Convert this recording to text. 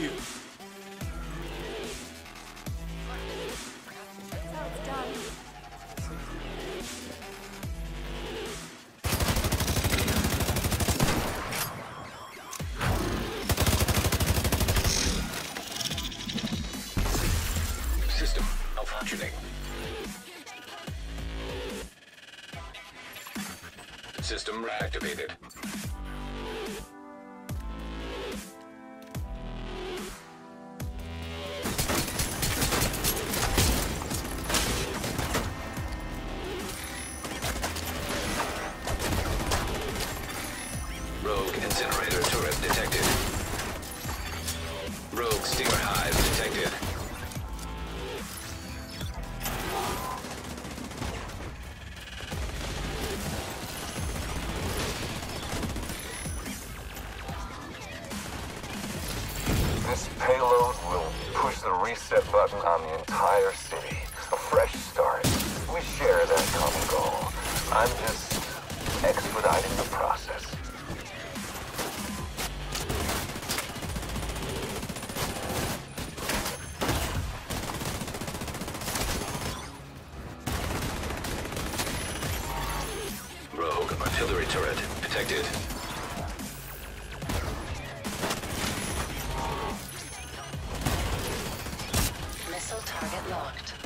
you. That's how it's done. System malfunctioning. System reactivated. Incinerator turret detected. Rogue stinger hive detected. This payload will push the reset button on the entire city. A fresh start. We share that common goal. I'm just expediting the process. Artillery turret detected. Missile target locked.